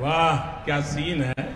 वाह क्या सीन है?